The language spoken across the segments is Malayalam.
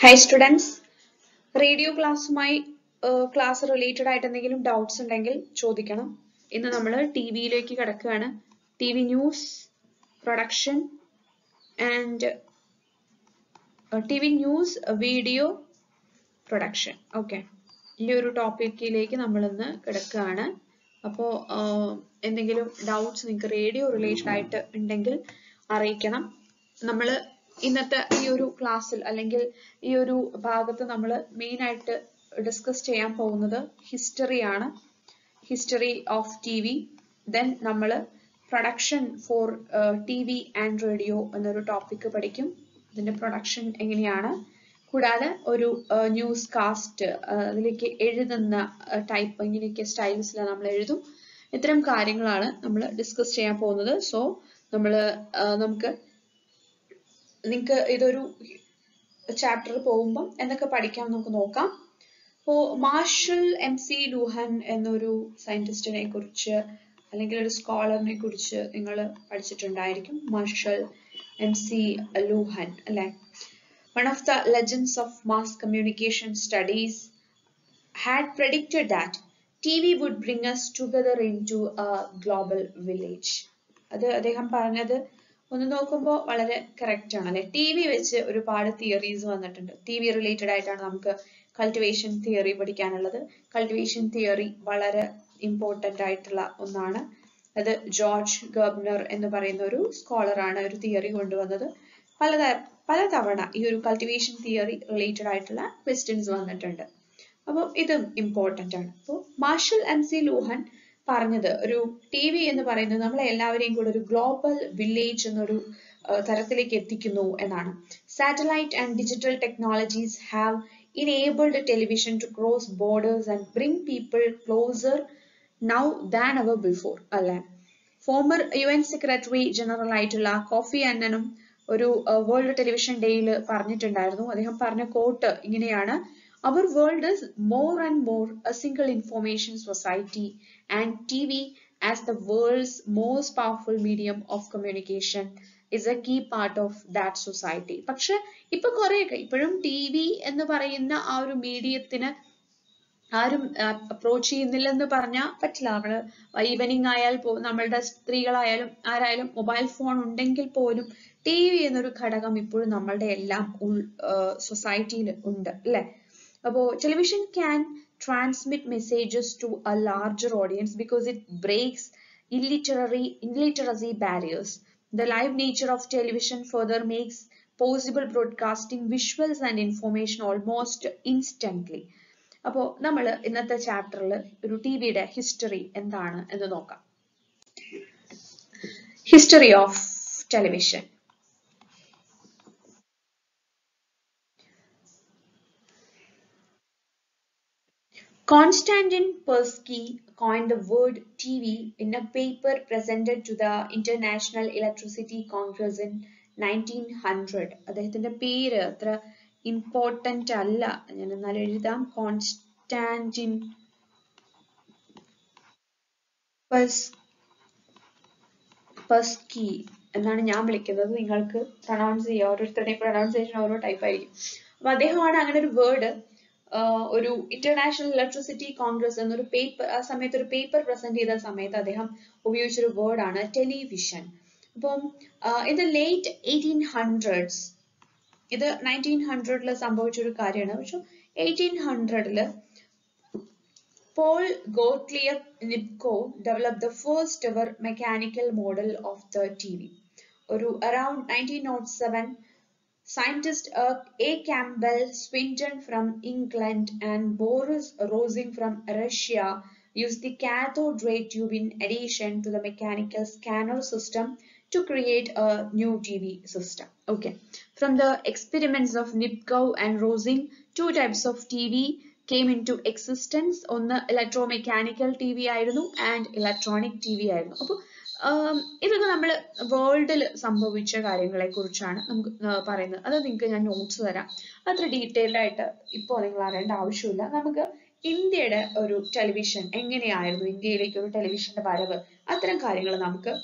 ഹൈ സ്റ്റുഡൻസ് റേഡിയോ ക്ലാസ്സുമായി ക്ലാസ് റിലേറ്റഡ് ആയിട്ട് എന്തെങ്കിലും ഡൗട്ട്സ് ഉണ്ടെങ്കിൽ ചോദിക്കണം. ഇന്ന് നമ്മൾ ടി വിയിലേക്ക് കിടക്കുകയാണ്. T V news production and T V news video production okay ഈ ഒരു ടോപ്പിക്കിലേക്ക് നമ്മൾ ഇന്ന് കിടക്കുകയാണ് അപ്പോൾ എന്തെങ്കിലും ഡൗട്ട്സ് നിങ്ങൾക്ക് റേഡിയോ റിലേറ്റഡ് ആയിട്ട് ഉണ്ടെങ്കിൽ അറിയിക്കണം. നമ്മൾ ഇന്നത്തെ ഈ ഒരു ക്ലാസ്സിൽ അല്ലെങ്കിൽ ഈ ഒരു ഭാഗത്ത് നമ്മൾ മെയിൻ ആയിട്ട് ഡിസ്കസ് ചെയ്യാൻ പോകുന്നത് ഹിസ്റ്ററിയാണ് history of T V then നമ്മൾ production for T V and radio എന്നൊരു ടോപ്പിക്ക് പഠിക്കും. അതിന്റെ പ്രൊഡക്ഷൻ എങ്ങനെയാണ്? കൂടാതെ ഒരു ന്യൂസ് കാസ്റ്റ് അതിലേക്ക് എഴുതുന്ന ടൈപ്പ് ഇങ്ങനെയൊക്കെ സ്റ്റൈൽസിൽ നമ്മൾ എഴുതും. ഇത്തരം കാര്യങ്ങളാണ് നമ്മൾ ഡിസ്കസ് ചെയ്യാൻ പോകുന്നത്. സോ നമ്മൾ നമുക്ക് നിങ്ങൾക്ക് ഇതൊരു ചാപ്റ്റർ പോകുമ്പം എന്തൊക്കെ പഠിക്കാം നമുക്ക് നോക്കാം. അപ്പോ മാർഷൽ എം സി ലൂഹൻ എന്നൊരു സയന്റിസ്റ്റിനെ കുറിച്ച് അല്ലെങ്കിൽ ഒരു സ്കോളറിനെ കുറിച്ച് നിങ്ങൾ പഠിച്ചിട്ടുണ്ടായിരിക്കും. മാർഷൽ എം സി ലൂഹൻ അല്ലെ? One of the legends of mass communication studies had predicted that TV would bring us together into a global village അത് അദ്ദേഹം പറഞ്ഞത് ഒന്ന് നോക്കുമ്പോൾ വളരെ കറക്റ്റ് ആണ് അല്ലെ? ടി വി വെച്ച് ഒരുപാട് തിയറീസ് വന്നിട്ടുണ്ട്. ടി വി റിലേറ്റഡ് ആയിട്ടാണ് നമുക്ക് കൾട്ടിവേഷൻ തിയറി പഠിക്കാനുള്ളത്. കൾട്ടിവേഷൻ തിയറി വളരെ ഇമ്പോർട്ടന്റ് ആയിട്ടുള്ള ഒന്നാണ്. അത് ജോർജ് ഗവർണർ എന്ന് പറയുന്ന ഒരു സ്കോളറാണ് ഒരു തിയറി കൊണ്ടുവന്നത്. പല പലതവണ ഈ ഒരു കൾട്ടിവേഷൻ തിയറി റിലേറ്റഡ് ആയിട്ടുള്ള ക്വസ്റ്റ്യൻസ് വന്നിട്ടുണ്ട്. അപ്പോൾ ഇതും ഇമ്പോർട്ടന്റ് ആണ്. അപ്പോൾ മാർഷൽ എം സി ലൂഹൻ പറഞ്ഞത്. ഒരു ടി വി എന്ന് പറയുന്നത് നമ്മളെ എല്ലാവരെയും കൂടെ ഒരു ഗ്ലോബൽ വില്ലേജ് എന്നൊരു തരത്തിലേക്ക് എത്തിക്കുന്നു എന്നാണ്. Satellite and digital technologies have enabled television to cross borders and bring people closer now than ever before അല്ലെ? Former U N secretary general ആയിട്ടുള്ള കോഫി അന്നനും ഒരു വേൾഡ് ടെലിവിഷൻ ഡേയിൽ പറഞ്ഞിട്ടുണ്ടായിരുന്നു. അദ്ദേഹം പറഞ്ഞ കോട്ട് ഇങ്ങനെയാണ്. Our world is more and more a single information society and TV as the world's most powerful medium of communication is a key part of that society. പക്ഷെ ഇപ്പൊ കുറെയൊക്കെ ഇപ്പോഴും ടി വി എന്ന് പറയുന്ന ആ ഒരു മീഡിയത്തിന് ആരും അപ്രോച്ച് ചെയ്യുന്നില്ലെന്ന് പറഞ്ഞാൽ പറ്റില്ല നമ്മൾ ഈവനിങ് ആയാൽ പോ നമ്മളുടെ സ്ത്രീകളായാലും ആരായാലും മൊബൈൽ ഫോൺ ഉണ്ടെങ്കിൽ പോലും ടി വി എന്നൊരു ഘടകം ഇപ്പോഴും നമ്മളുടെ എല്ലാം ഉൾ സൊസൈറ്റിയിൽ ഉണ്ട് അല്ലെ അപ്പോൾ television can transmit messages to a larger audience because it breaks illiterary illiteracy barriers. The live nature of television further makes possible broadcasting visuals and information almost instantly. അപ്പോൾ നമ്മൾ ഇന്നത്തെ ചാപ്റ്ററിൽ ഒരു ടി വിയുടെ ഹിസ്റ്ററി എന്താണ് എന്ന് നോക്കാം history of television Konstantin Persky coined the word TV in a paper presented to the International Electricity Congress in 1900. അദ്ദേഹത്തിന്റെ പേര് അത്ര ഇമ്പോർട്ടന്റ് അല്ല. ഞാൻ എന്നാൽ എഴുതാം. കോൺസ്റ്റാന്റിൻ പസ്കി എന്നാണ് ഞാൻ വിളിക്കുന്നത്. നിങ്ങൾക്ക് പ്രൊണൗൺസ് ചെയ്യുക ഓരോരുത്തരുടെയും പ്രൊണൗൺസിയേഷൻ ഓരോ ടൈപ്പ് ആയിരിക്കും. അപ്പൊ അദ്ദേഹമാണ് അങ്ങനെ ഒരു വേർഡ് ഒരു ഇന്റർനാഷണൽ ഇലക്ട്രിസിറ്റി കോൺഗ്രസ് എന്നൊരു പേപ്പർ ആ സമയത്ത് ഒരു പേപ്പർ പ്രസന്റ് ചെയ്ത സമയത്ത് അദ്ദേഹം ഉപയോഗിച്ചൊരു വേർഡ് ആണ് ടെലിവിഷൻ അപ്പം ഇത് ലേറ്റ് എയ്റ്റീൻ ഹൺഡ്രഡ്സ് ഇത് നയന്റീൻ ഹൺഡ്രഡിൽ സംഭവിച്ച ഒരു കാര്യമാണ്. പക്ഷെ eighteen ഹൺഡ്രഡിൽ Paul Gottlieb Nipkow develop the first ever mechanical model of the T V ഒരു around nineteen nought seven Scientists uh, A. Campbell Swinton from England and Boris Rosing from Russia used the cathode ray tube in addition to the mechanical scanner system to create a new TV system. Okay. From the experiments of Nipkow and Rosing, two types of TV came into existence. ഒന്ന് electromechanical TV ആയിരുന്നു and electronic TV ആയിരുന്നു. അപ്പോൾ ഇതൊക്കെ നമ്മൾ വേൾഡിൽ സംഭവിച്ച കാര്യങ്ങളെ കുറിച്ചാണ് നമുക്ക് പറയുന്നത്. അത് നിങ്ങൾക്ക് ഞാൻ നോട്ട്സ് തരാം. അത്ര ഡീറ്റെയിൽഡ് ആയിട്ട് ഇപ്പോൾ നിങ്ങൾ അറിയേണ്ട ആവശ്യമില്ല. നമുക്ക് ഇന്ത്യയുടെ ഒരു ടെലിവിഷൻ എങ്ങനെയായിരുന്നു? ഇന്ത്യയിലേക്ക് ഒരു ടെലിവിഷന്റെ വരവ്? അത്തരം കാര്യങ്ങൾ നമുക്ക്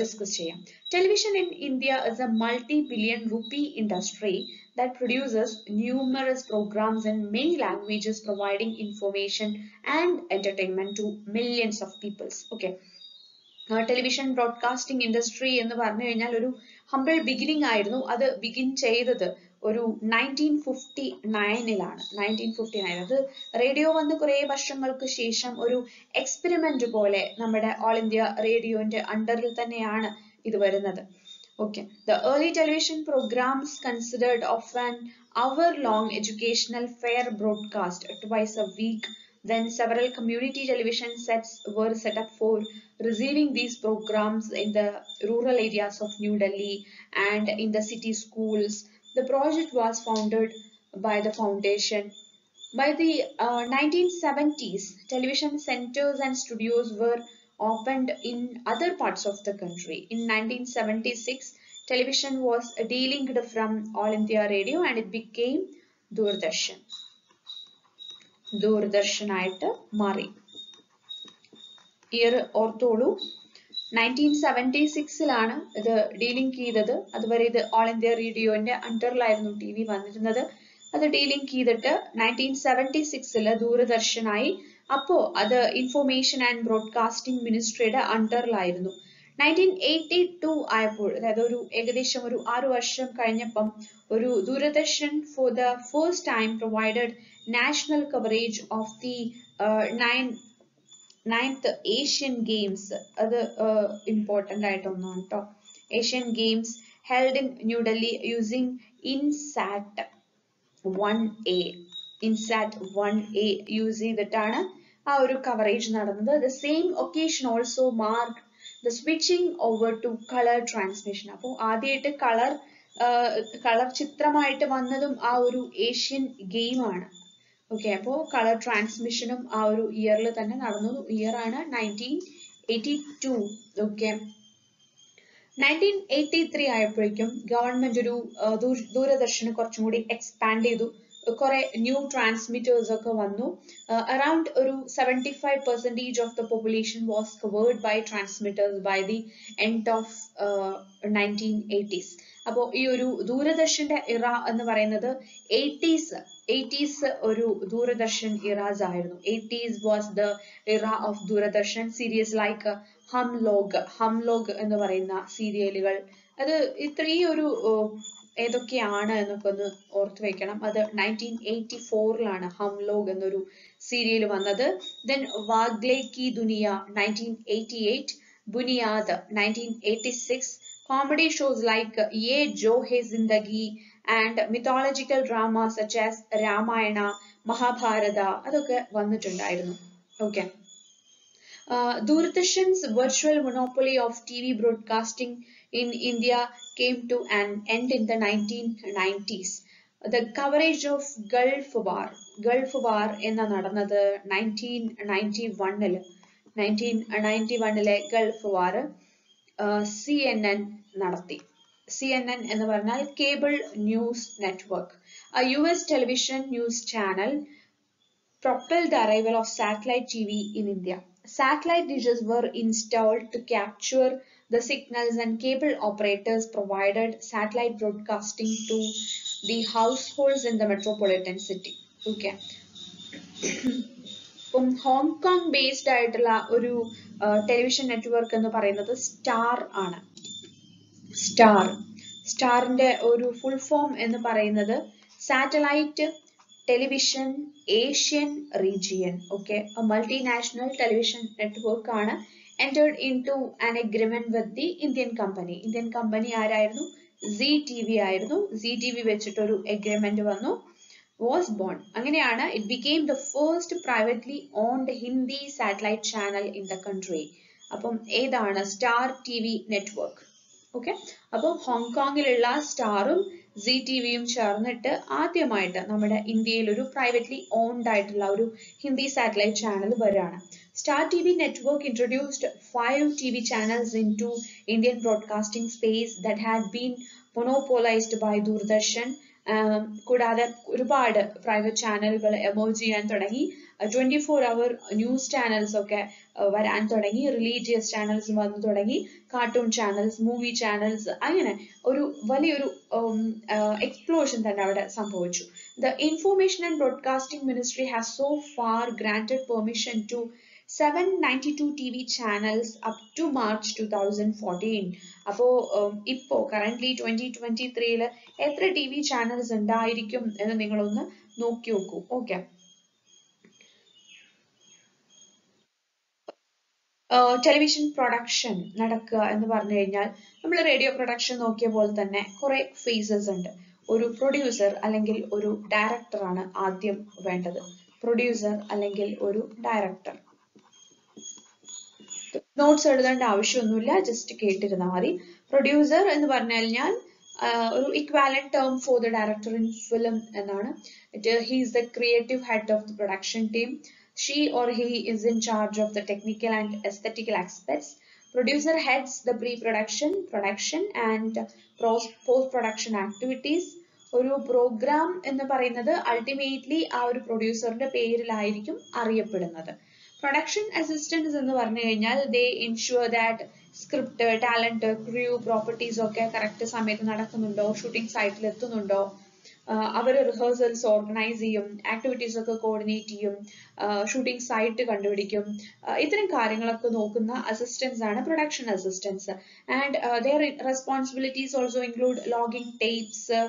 ഡിസ്കസ് ചെയ്യാം. Television in India is a multi billion rupee industry that produces numerous programs in many languages providing information and entertainment to millions of peoples okay. Television broadcasting industry എന്ന് പറഞ്ഞു കഴിഞ്ഞാൽ ഒരു ഹംബിൾ ബിഗിനിങ് ആയിരുന്നു. അത് ബിഗിൻ ചെയ്തത് ഒരു നയന്റീൻ ഫിഫ്റ്റി നയനിലാണ് നയന്റീൻ ഫിഫ്റ്റി നയൻ അത് റേഡിയോ വന്ന് കുറേ വർഷങ്ങൾക്ക് ശേഷം ഒരു എക്സ്പെരിമെന്റ് പോലെ നമ്മുടെ ഓൾ ഇന്ത്യ റേഡിയോന്റെ അണ്ടറിൽ തന്നെയാണ് ഇത് വരുന്നത്. The the television programs considered of an an long educational fare broadcast twice a week Then several community television sets were set up for receiving these programs in the rural areas of New Delhi and in the city schools. The project was founded by the foundation. By the uh, 1970s, television centers and studios were opened in other parts of the country. In 1976, television was delinked from All India Radio and it became Doordarshan. Doordarshan ആയിട്ട് മാറി ഇയർ ഓർത്തോളൂ. നയന്റീൻ സെവന്റി സിക്സിലാണ് ഇത് ഡീലിങ്ക് ചെയ്തത്. അതുവരെ ഇത് ഓൾ ഇന്ത്യ റേഡിയോന്റെ അണ്ടറിലായിരുന്നു ടി വി വന്നിരുന്നത്. അത് ഡീലിങ്ക് ചെയ്തിട്ട് നയന്റീൻ സെവന്റി സിക്സിൽ ദൂരദർശനായി. അപ്പോ അത് ഇൻഫോർമേഷൻ ആൻഡ് ബ്രോഡ്കാസ്റ്റിംഗ് മിനിസ്ട്രിയുടെ അണ്ടറിലായിരുന്നു നയന്റീൻ എയ്റ്റി ടു ആയപ്പോൾ അതായത് ഒരു ഏകദേശം ഒരു ആറു വർഷം കഴിഞ്ഞപ്പം ഒരു Doordarshan for the first time provided national coverage of the nine ninth Asian games അത് ഇമ്പോർട്ടന്റ് ആയിട്ടൊന്നാണ് കേട്ടോ Asian games held in New Delhi using INSAT one A INSAT one A use ചെയ്തിട്ടാണ് ആ ഒരു കവറേജ് നടന്നത്. The same occasion also mark the switching over to colour transmission അപ്പോൾ ആദ്യമായിട്ട് കളർ കളർ ചിത്രമായിട്ട് വന്നതും ആ ഒരു ഏഷ്യൻ ഗെയിമാണ് ഓക്കെ അപ്പോൾ കളർ ട്രാൻസ്മിഷനും ആ ഒരു ഇയറിൽ തന്നെ നടന്നു. ഇയർ ആണ് nineteen eighty two okay nineteen eighty three ആയപ്പോഴേക്കും ഗവൺമെന്റ് ഒരു ദൂരദർശന് കുറച്ചും കൂടി എക്സ്പാൻഡ് ചെയ്തു. കുറെ ന്യൂ ട്രാൻസ്മിറ്റേഴ്സ് ഒക്കെ വന്നു. അറൌണ്ട് ഒരു seventy five percentage of the population was covered by transmitters by the end of nineteen eighties അപ്പോൾ ഈ ഒരു ദൂരദർശന്റെ ഇറ എന്ന് പറയുന്നത് എയ്റ്റീസ് എയ്റ്റീസ് ഒരു ദൂരദർശൻ ഇറാസ് ആയിരുന്നു eighties was the era of Doordarshan. Serials like Hum Log എന്ന് പറയുന്ന സീരിയലുകൾ. അത് ഇത്ര ഈ ഒരു ഏതൊക്കെയാണ് എന്നൊക്കെ ഒന്ന് ഓർത്തു വെക്കണം. അത് നയന്റീൻ എയ്റ്റി ഫോറിലാണ് ഹം ലോഗ് എന്നൊരു സീരിയൽ വന്നത്. Then Wagle Ki Duniya nineteen eighty eight Buniyaad nineteen eighty six comedy shows like Ye Jo Hai Zindagi and mythological dramas such as Ramayana, Mahabharata അതൊക്കെ വന്നിട്ടുണ്ടായിരുന്നു okay Doordarshan's virtual monopoly of TV broadcasting in India came to an end in the 1990s. The coverage of Gulf War, Gulf War എന്ന നടന്നത് നയൻറ്റീൻ നയൻറ്റി വണ്ണില് നയൻറ്റീൻ നയൻറ്റി വണ്ണിലെ ഗൾഫ് വാർ സി എൻ എൻ നടത്തി സി എൻ എൻ എന്ന് പറഞ്ഞാൽ cable news network U S television news channel propelled the arrival of satellite TV in India. Satellite dishes were installed to capture the signals and cable operators provided satellite broadcasting to the households in the metropolitan city. Okay. ഇപ്പം ഹോങ്കോങ് ബേസ്ഡ് ആയിട്ടുള്ള ഒരു ടെലിവിഷൻ നെറ്റ്വർക്ക് എന്ന് പറയുന്നത് സ്റ്റാർ ആണ്. സ്റ്റാർ സ്റ്റാറിന്റെ ഒരു ഫുൾ ഫോം എന്ന് പറയുന്നത് satellite television Asian region okay multinational television network ആണ് entered into an agreement with the Indian company Indian company ആരായിരുന്നു? സി ടി വി ആയിരുന്നു. സി ടി വി വെച്ചിട്ടൊരു എഗ്രിമെന്റ് വന്നു. വാസ് ബോൺ അങ്ങനെയാണ് it became the first privately owned Hindi satellite channel in the country അപ്പം ഏതാണ്? Star T V network okay അപ്പോൾ ഹോങ്കോങ്ങിലുള്ള സ്റ്റാറും സി ടി വിയും ചേർന്നിട്ട് ആദ്യമായിട്ട് നമ്മുടെ ഇന്ത്യയിൽ ഒരു പ്രൈവറ്റ്ലി ഓൺഡ് ആയിട്ടുള്ള ഒരു ഹിന്ദി സാറ്റലൈറ്റ് ചാനൽ വരാണ് Star T V network introduced five T V channels into Indian broadcasting space that had been monopolized by Doordarshan കൂടാതെ ഒരുപാട് പ്രൈവറ്റ് ചാനലുകൾ എമോജ് ചെയ്യാൻ തുടങ്ങി. Twenty four hour news channels ഒക്കെ വരാൻ തുടങ്ങി. റിലീജിയസ് ചാനൽസ് വന്നു തുടങ്ങി. കാർട്ടൂൺ ചാനൽസ് മൂവി ചാനൽസ് അങ്ങനെ ഒരു വലിയൊരു എക്സ്പ്ലോഷൻ തന്നെ അവിടെ സംഭവിച്ചു. The information and broadcasting ministry has so far granted permission to 792 TV channels up to March 2014. അപ്പോ ഇപ്പോ കറന്റ് ട്വന്റി ട്വന്റി ത്രീയിൽ എത്ര ടി വി ചാനൽസ് ഉണ്ടായിരിക്കും എന്ന് നിങ്ങളൊന്ന് നോക്കി നോക്കൂ. ഓക്കെ ടെലിവിഷൻ പ്രൊഡക്ഷൻ നടക്കുക എന്ന് പറഞ്ഞു കഴിഞ്ഞാൽ നമ്മൾ റേഡിയോ പ്രൊഡക്ഷൻ നോക്കിയ പോലെ തന്നെ കുറെ ഫേസസ് ഉണ്ട്. ഒരു പ്രൊഡ്യൂസർ അല്ലെങ്കിൽ ഒരു ഡയറക്ടറാണ് ആദ്യം വേണ്ടത്. പ്രൊഡ്യൂസർ അല്ലെങ്കിൽ ഒരു ഡയറക്ടർ നോട്ട്സ് എഴുതേണ്ട ആവശ്യമൊന്നുമില്ല ജസ്റ്റ് കേട്ടിരുന്നാൽ മതി. പ്രൊഡ്യൂസർ എന്ന് പറഞ്ഞാൽ ഞാൻ ഒരു equivalent term for the director in film എന്നാണ്. He is the creative head of the production team she or he is in charge of the technical and aesthetical aspects producer heads the pre production production and post production activities ഒരു പ്രോഗ്രാം എന്ന് പറയുന്നത് അൾട്ടിമേറ്റ്ലി ആ ഒരു പ്രൊഡ്യൂസറിന്റെ പേരിലായിരിക്കും അറിയപ്പെടുന്നത്. പ്രൊഡക്ഷൻ അസിസ്റ്റൻസ് എന്ന് പറഞ്ഞു കഴിഞ്ഞാൽ they ensure that script talent crew properties ഒക്കെ കറക്റ്റ് സമയത്ത് നടക്കുന്നുണ്ടോ? ഷൂട്ടിംഗ് സൈറ്റിൽ എത്തുന്നുണ്ടോ അവർ റിഹേഴ്സൽസ് ഓർഗനൈസ് ചെയ്യും ആക്ടിവിറ്റീസ് ഒക്കെ കോർഡിനേറ്റ് ചെയ്യും ഷൂട്ടിംഗ് സൈറ്റ് കണ്ടുപിടിക്കും. ഇത്തരം കാര്യങ്ങളൊക്കെ നോക്കുന്ന അസിസ്റ്റൻസ് ആണ് production assistance and their responsibilities also include logging tapes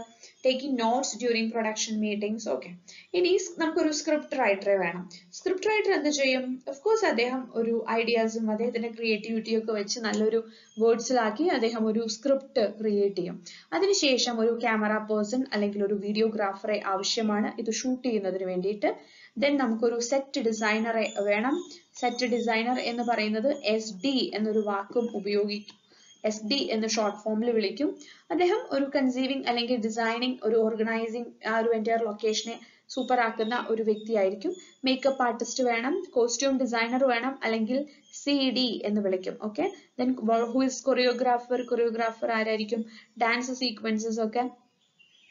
taking notes during production meetings okay ഇനി നമുക്കൊരു സ്ക്രിപ്റ്റ് റൈറ്ററെ വേണം. സ്ക്രിപ്റ്റ് റൈറ്റർ എന്ത് ചെയ്യും? ഓഫ് കോഴ്സ് അദ്ദേഹം ഒരു ഐഡിയാസും അദ്ദേഹത്തിന്റെ ക്രിയേറ്റിവിറ്റി ഒക്കെ വെച്ച് നല്ലൊരു വേർഡ്സിലാക്കി അദ്ദേഹം ഒരു സ്ക്രിപ്റ്റ് ക്രിയേറ്റ് ചെയ്യും. അതിനുശേഷം ഒരു ക്യാമറ പേഴ്സൺ അല്ലെങ്കിൽ ഒരു വീഡിയോഗ്രാഫറെ ആവശ്യമാണ് ഇത് ഷൂട്ട് ചെയ്യുന്നതിന് വേണ്ടിയിട്ട്. ദെൻ നമുക്കൊരു സെറ്റ് ഡിസൈനറെ വേണം. സെറ്റ് ഡിസൈനർ എന്ന് പറയുന്നത് എസ് എന്നൊരു വാക്കും ഉപയോഗിക്കും എസ് ഡി എന്ന് ഷോർട്ട് ഫോമിൽ വിളിക്കും. അദ്ദേഹം ഒരു കൺസീവിങ് അല്ലെങ്കിൽ ഡിസൈനിങ് ഒരു ഓർഗനൈസിങ് ആ ഒരു എന്റെ ലൊക്കേഷനെ സൂപ്പർ ആക്കുന്ന ഒരു വ്യക്തിയായിരിക്കും മേക്കപ്പ് ആർട്ടിസ്റ്റ് വേണം കോസ്റ്റ്യൂം ഡിസൈനർ വേണം അല്ലെങ്കിൽ സി ഡി എന്ന് വിളിക്കും. Okay then who is choreographer choreographer ആരായിരിക്കും? ഡാൻസ് സീക്വൻസസ് ഒക്കെ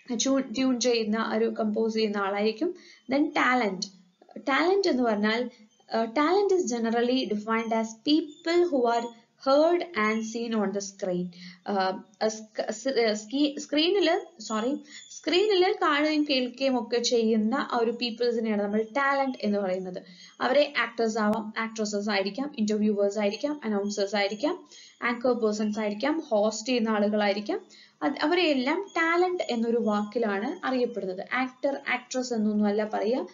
ട്യൂൺ ചെയ്യുന്ന ഒരു കമ്പോസ് ചെയ്യുന്ന ആളായിരിക്കും. ദെൻ ടാലന്റ് ടാലന്റ് എന്ന് പറഞ്ഞാൽ talent is generally defined as people who are heard and seen on the screen സ്ക്രീനിൽ സോറി സ്ക്രീനിൽ കാണുകയും കേൾക്കുകയും ഒക്കെ ചെയ്യുന്ന ആ ഒരു പീപ്പിൾസിനെയാണ് നമ്മൾ ടാലന്റ് എന്ന് പറയുന്നത്. അവരെ ആക്ടേഴ്സ് ആവാം ആക്ട്രസസ് ആയിരിക്കാം ഇന്റർവ്യൂവേഴ്സ് ആയിരിക്കാം അനൗൺസേഴ്സ് ആയിരിക്കാം ആങ്കർ പേഴ്സൺസ് ആയിരിക്കാം ഹോസ്റ്റ് ചെയ്യുന്ന ആളുകളായിരിക്കാം. അവരെയെല്ലാം ടാലന്റ് എന്നൊരു വാക്കിലാണ് അറിയപ്പെടുന്നത്. ആക്ടർ ആക്ട്രസ് എന്നൊന്നും അല്ല പറയുക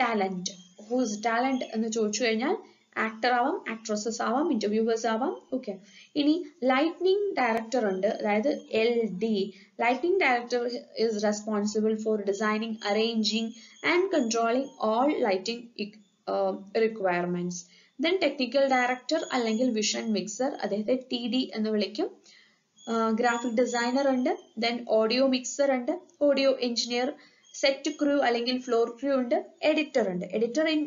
ടാലന്റ് ഹൂസ് ടാലന്റ് എന്ന് ചോദിച്ചു കഴിഞ്ഞാൽ ആക്ടർ ആവാം ആക്ട്രസസ് ആവാം ഇന്റർവ്യൂവേഴ്സ് ആവാം ഓക്കെ ഇനി ലൈറ്റ്നിങ് ഡയറക്ടർ ഉണ്ട് അതായത് L D lightning director is responsible for designing arranging and controlling all lighting requirements then technical director അല്ലെങ്കിൽ വിഷൻ മിക്സർ അദ്ദേഹത്തെ ടി ഡി എന്ന് വിളിക്കും. ഗ്രാഫിക് ഡിസൈനർ ഉണ്ട്. ദെൻ ഓഡിയോ മിക്സർ ഉണ്ട്. ഓഡിയോ എഞ്ചിനീയർ സെറ്റ് ക്രൂ അല്ലെങ്കിൽ ഫ്ലോർ ക്രൂ ഉണ്ട്. എഡിറ്റർ ഉണ്ട്. Editor in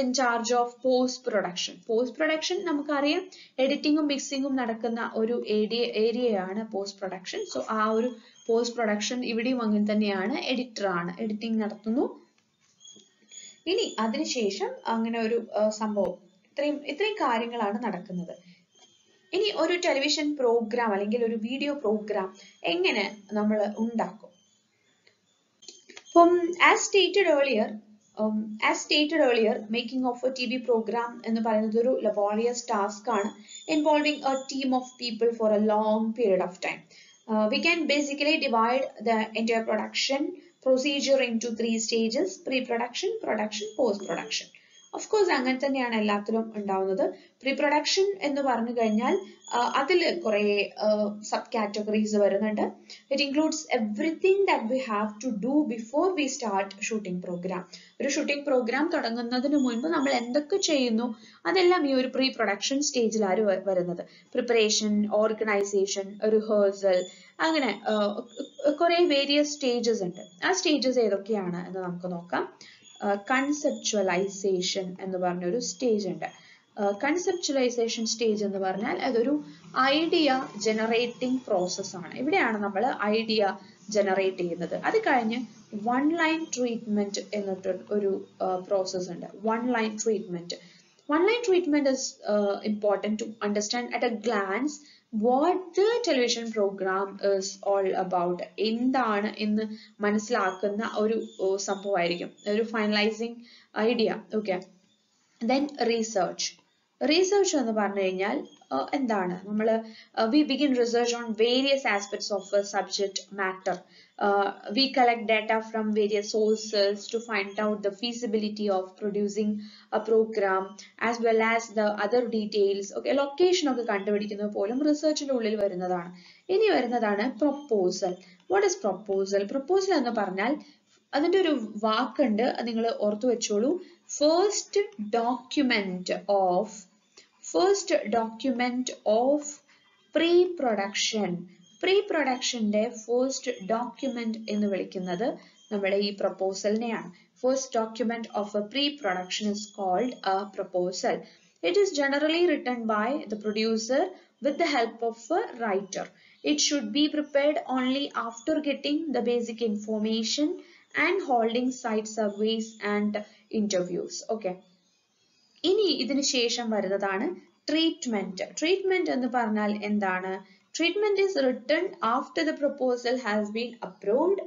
in charge of post production post production നമുക്കറിയാം. എഡിറ്റിംഗും മിക്സിംഗും നടക്കുന്ന ഒരു ഏരിയ ഏരിയയാണ് പോസ്റ്റ് പ്രൊഡക്ഷൻ സോ ആ ഒരു പോസ്റ്റ് പ്രൊഡക്ഷൻ ഇവിടെയും അങ്ങനെ തന്നെയാണ്. എഡിറ്റർ ആണ്. എഡിറ്റിംഗ് നടത്തുന്നു. ഇനി അതിനുശേഷം അങ്ങനെ ഒരു സംഭവം. ഇത്രയും ഇത്രയും കാര്യങ്ങളാണ് നടക്കുന്നത്. ഇനി ഒരു ടെലിവിഷൻ പ്രോഗ്രാം അല്ലെങ്കിൽ ഒരു വീഡിയോ പ്രോഗ്രാം എങ്ങനെ നമ്മൾ ഉണ്ടാക്കും? ഇപ്പം as stated earlier as stated earlier making of a T V program എന്ന് പറയുന്നത് ഒരു ലബോറിയസ് ടാസ്ക് ആണ്. Involving a team of people for a long period of time we can basically divide the എന്റെ production procedure into three stages pre production production post production of course അങ്ങനെ തന്നെയാണ് എല്ലാത്തിലും ഉണ്ടാവുന്നത്. പ്രീ പ്രൊഡക്ഷൻ എന്ന് പറഞ്ഞു കഴിഞ്ഞാൽ അതിൽ കുറെ സബ് കാറ്റഗറീസ് വരുന്നുണ്ട്. It includes everything that we have to do before we start shooting program ഒരു ഷൂട്ടിംഗ് പ്രോഗ്രാം തുടങ്ങുന്നതിന് മുൻപ് നമ്മൾ എന്തൊക്കെ ചെയ്യുന്നു അതെല്ലാം ഈ ഒരു പ്രീ പ്രൊഡക്ഷൻ സ്റ്റേജിലാണ് വരുന്നത്. പ്രിപ്പറേഷൻ ഓർഗനൈസേഷൻ റിഹേഴ്സൽ അങ്ങനെ കുറെ വേരിയസ് സ്റ്റേജസ് ഉണ്ട്. ആ സ്റ്റേജസ് ഏതൊക്കെയാണ് എന്ന് നമുക്ക് നോക്കാം. കൺസെപ്ച്വലൈസേഷൻ എന്ന് പറഞ്ഞൊരു സ്റ്റേജ് ഉണ്ട്. കൺസെപ്ച്വലൈസേഷൻ സ്റ്റേജ് എന്ന് പറഞ്ഞാൽ അതൊരു ഐഡിയ ജനറേറ്റിംഗ് പ്രോസസ് ആണ്. ഇവിടെയാണ് നമ്മൾ ഐഡിയ ജനറേറ്റ് ചെയ്യുന്നത്. അത് കഴിഞ്ഞ് വൺ ലൈൻ ട്രീറ്റ്മെന്റ് എന്നിട്ട് ഒരു പ്രോസസ് ഉണ്ട്. One line treatment one line treatment is important to understand at a glance what the television program is all about എന്താണ് എന്ന് മനസ്സിലാക്കുന്ന ഒരു സംഭവമായിരിക്കും. ഒരു finalising idea okay then research research എന്ന് പറഞ്ഞു കഴിഞ്ഞാൽ എന്താണ്? നമ്മൾ we begin research on various aspects of subject matter we collect data from various sources to find out the feasibility of producing a program as well as the other details okay location ഒക്കെ കണ്ടുപിടിക്കുന്നത് പോലും റിസർച്ചിന്റെ ഉള്ളിൽ വരുന്നതാണ്. ഇനി വരുന്നതാണ് proposal what is proposal proposal എന്ന് പറഞ്ഞാൽ അതിന്റെ ഒരു വാക്കുണ്ട് നിങ്ങൾ ഓർത്തു വെച്ചോളൂ. First document of First document of pre production pre പ്രൊഡക്ഷന്റെ first document എന്ന് വിളിക്കുന്നത് നമ്മുടെ ഈ പ്രൊപ്പോസലിനെയാണ് first document of a pre production is called a proposal it is generally written by the producer with the help of a writer. It should be prepared only after getting the basic information and holding site surveys and interviews. Okay. ഇനി ഇതിന് ശേഷം വരുന്നതാണ് ട്രീറ്റ്മെന്റ് ട്രീറ്റ്മെന്റ് എന്ന് പറഞ്ഞാൽ എന്താണ്? Treatment is written after the proposal has been approved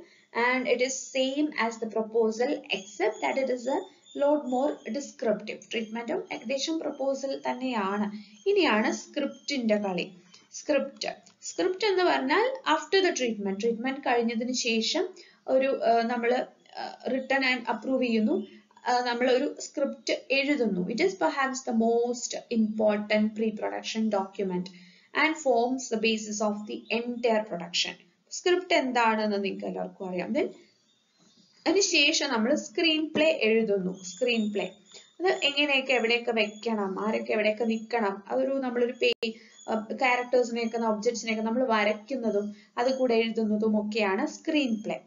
and it is same as the proposal except that it is a lot more descriptive ട്രീറ്റ്മെന്റും ഏകദേശം പ്രൊപ്പോസൽ തന്നെയാണ്. ഇനിയാണ് സ്ക്രിപ്റ്റിന്റെ കളി. സ്ക്രിപ്റ്റ് സ്ക്രിപ്റ്റ് എന്ന് പറഞ്ഞാൽ ആഫ്റ്റർ ദ ട്രീറ്റ്മെന്റ് ട്രീറ്റ്മെന്റ് കഴിഞ്ഞതിന് ശേഷം ഒരു നമ്മൾ റിട്ടേൺ ആൻഡ് അപ്രൂവ് ചെയ്യുന്നു. നമ്മൾ ഒരു സ്ക്രിപ്റ്റ് എഴുതുന്നു. It is perhaps the most important pre production document and forms the basis of the entire production script എന്താണെന്ന് നിങ്ങൾക്ക് എല്ലാവർക്കും അറിയാം. ദെൻ അതിനുശേഷം നമ്മൾ സ്ക്രീൻ പ്ലേ എഴുതുന്നു. സ്ക്രീൻ പ്ലേ അത് എങ്ങനെയൊക്കെ എവിടെയൊക്കെ വെക്കണം ആരൊക്കെ എവിടെയൊക്കെ നിൽക്കണം അതൊരു നമ്മളൊരു പേ ക്യാരക്ടേഴ്സിനെയൊക്കെ ഒബ്ജക്ട്സിനെയൊക്കെ നമ്മൾ വരയ്ക്കുന്നതും അത് കൂടെ എഴുതുന്നതും ഒക്കെയാണ് സ്ക്രീൻ പ്ലേ